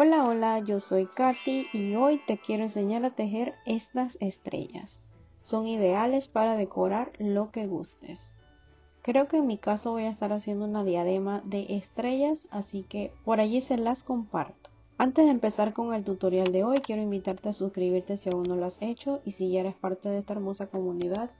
Hola, hola, yo soy Katy y hoy te quiero enseñar a tejer estas estrellas. Son ideales para decorar lo que gustes. Creo que en mi caso voy a estar haciendo una diadema de estrellas, así que por allí se las comparto. Antes de empezar con el tutorial de hoy, quiero invitarte a suscribirte si aún no lo has hecho y si ya eres parte de esta hermosa comunidad,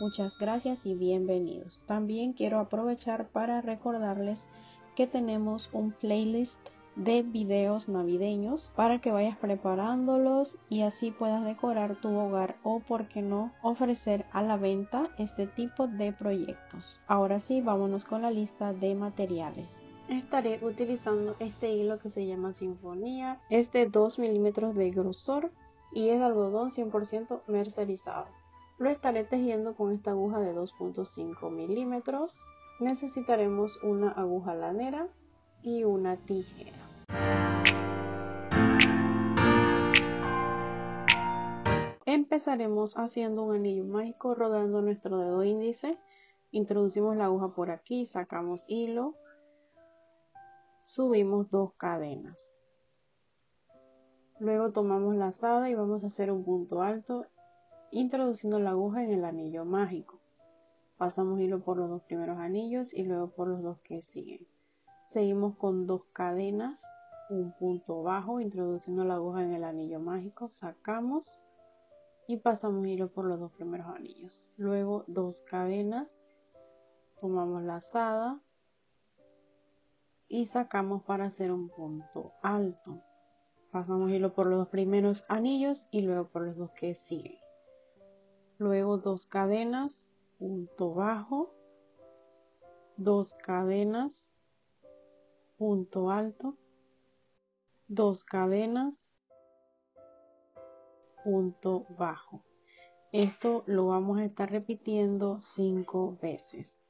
muchas gracias y bienvenidos. También quiero aprovechar para recordarles que tenemos un playlist de videos navideños para que vayas preparándolos y así puedas decorar tu hogar o por qué no ofrecer a la venta este tipo de proyectos. Ahora sí, vámonos con la lista de materiales. Estaré utilizando este hilo que se llama Sinfonía. Es de 2 milímetros de grosor y es algodón 100% mercerizado. Lo estaré tejiendo con esta aguja de 2.5 milímetros. Necesitaremos una aguja lanera y una tijera. Empezaremos haciendo un anillo mágico rodando nuestro dedo índice. Introducimos la aguja por aquí, sacamos hilo, subimos dos cadenas. Luego tomamos la lazada y vamos a hacer un punto alto introduciendo la aguja en el anillo mágico. Pasamos hilo por los dos primeros anillos y luego por los dos que siguen. Seguimos con dos cadenas, un punto bajo, introduciendo la aguja en el anillo mágico, sacamos y pasamos hilo por los dos primeros anillos. Luego dos cadenas, tomamos la lazada y sacamos para hacer un punto alto. Pasamos hilo por los dos primeros anillos y luego por los dos que siguen. Luego dos cadenas, punto bajo, dos cadenas, punto alto, dos cadenas, punto bajo. Esto lo vamos a estar repitiendo cinco veces.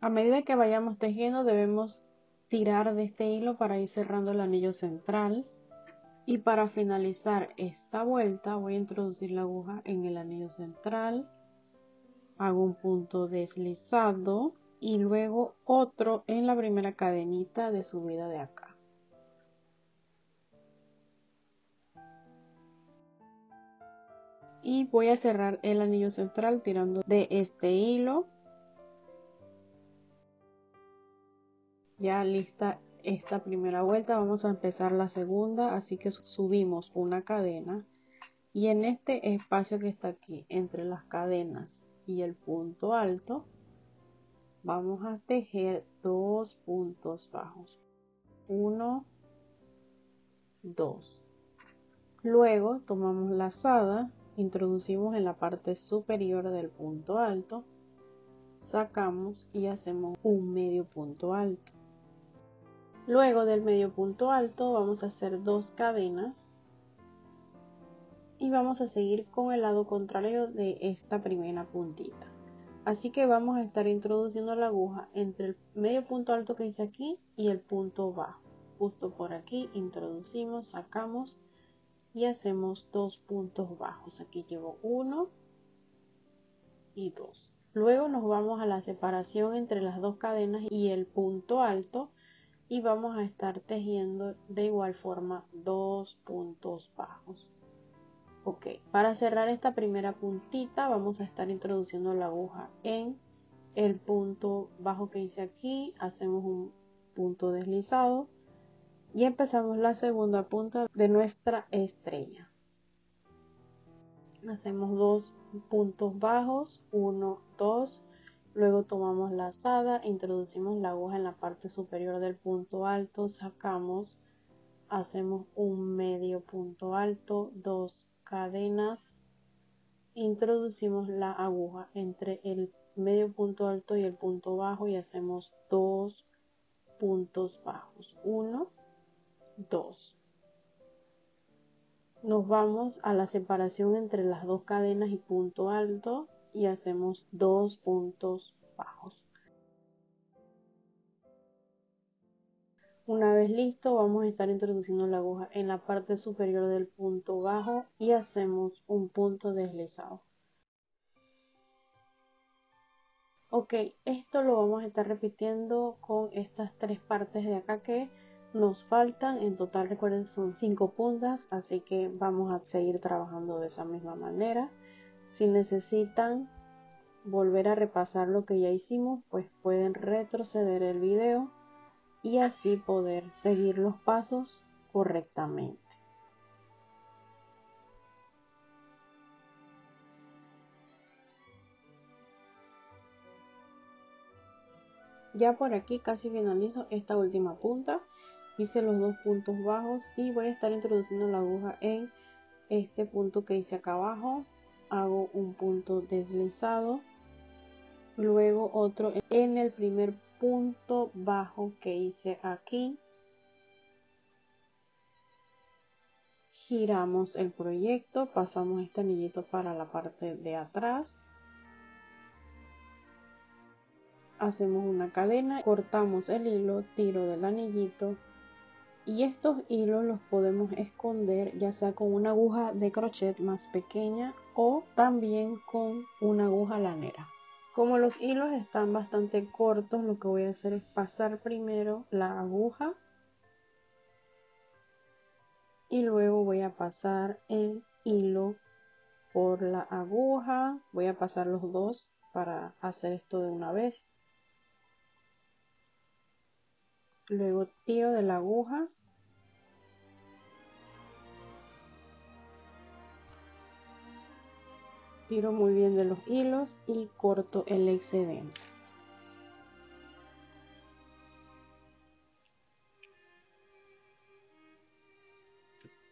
A medida que vayamos tejiendo debemos tirar de este hilo para ir cerrando el anillo central y para finalizar esta vuelta voy a introducir la aguja en el anillo central. Hago un punto deslizado y luego otro en la primera cadenita de subida de acá. Y voy a cerrar el anillo central tirando de este hilo. Ya lista esta primera vuelta vamos a empezar la segunda así que subimos una cadena y en este espacio que está aquí entre las cadenas y el punto alto vamos a tejer dos puntos bajos. 1 2 luego tomamos la lazada introducimos en la parte superior del punto alto sacamos y hacemos un medio punto alto Luego del medio punto alto vamos a hacer dos cadenas y vamos a seguir con el lado contrario de esta primera puntita. Así que vamos a estar introduciendo la aguja entre el medio punto alto que hice aquí y el punto bajo. Justo por aquí introducimos, sacamos y hacemos dos puntos bajos. Aquí llevo uno y dos. Luego nos vamos a la separación entre las dos cadenas y el punto alto y vamos a estar tejiendo de igual forma dos puntos bajos. Ok para cerrar esta primera puntita vamos a estar introduciendo la aguja en el punto bajo que hice aquí. Hacemos un punto deslizado y empezamos la segunda punta de nuestra estrella. Hacemos dos puntos bajos 1 2 Luego tomamos la lazada, introducimos la aguja en la parte superior del punto alto, sacamos, hacemos un medio punto alto, dos cadenas, introducimos la aguja entre el medio punto alto y el punto bajo y hacemos dos puntos bajos. Uno, dos. Nos vamos a la separación entre las dos cadenas y punto alto y hacemos dos puntos bajos. Una vez listo vamos a estar introduciendo la aguja en la parte superior del punto bajo y hacemos un punto deslizado. Ok, esto lo vamos a estar repitiendo con estas tres partes de acá que nos faltan. En total recuerden son cinco puntas, así que vamos a seguir trabajando de esa misma manera. Si necesitan volver a repasar lo que ya hicimos, pues pueden retroceder el video y así poder seguir los pasos correctamente. Ya por aquí casi finalizo esta última punta. Hice los dos puntos bajos y voy a estar introduciendo la aguja en este punto que hice acá abajo. Hago un punto deslizado. Luego otro en el primer punto bajo que hice aquí. Giramos el proyecto, pasamos este anillito para la parte de atrás hacemos una cadena, cortamos el hilo, tiro del anillito y estos hilos los podemos esconder ya sea con una aguja de crochet más pequeña o también con una aguja lanera. Como los hilos están bastante cortos, lo que voy a hacer es pasar primero la aguja y luego voy a pasar el hilo por la aguja. Voy a pasar los dos para hacer esto de una vez. Luego tiro de la aguja. Tiro muy bien de los hilos y corto el excedente.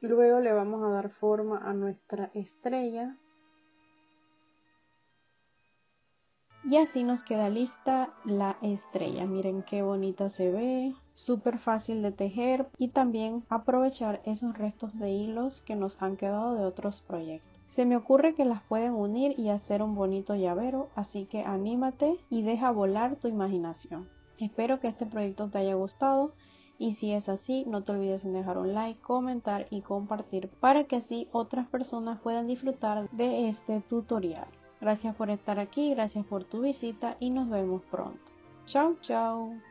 Luego le vamos a dar forma a nuestra estrella Y así nos queda lista la estrella. Miren qué bonita se ve, súper fácil de tejer y también aprovechar esos restos de hilos que nos han quedado de otros proyectos. Se me ocurre que las pueden unir y hacer un bonito llavero, así que anímate y deja volar tu imaginación. Espero que este proyecto te haya gustado y si es así, no te olvides en dejar un like, comentar y compartir para que así otras personas puedan disfrutar de este tutorial. Gracias por estar aquí, gracias por tu visita y nos vemos pronto. Chao, chao.